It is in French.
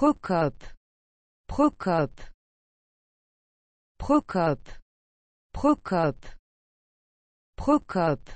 Procope. Procope. Procope. Procope. Procope.